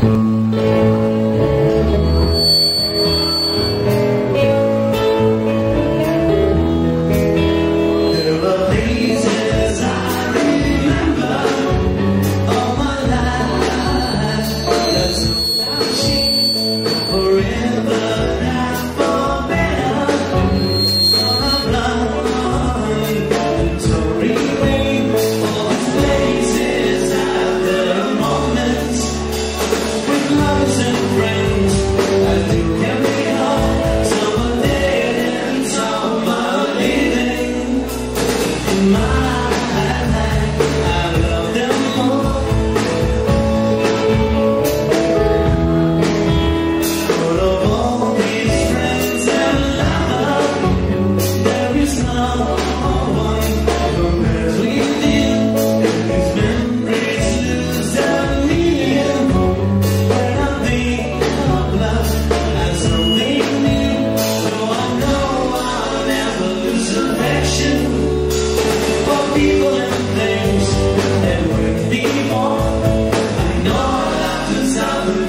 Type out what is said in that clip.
people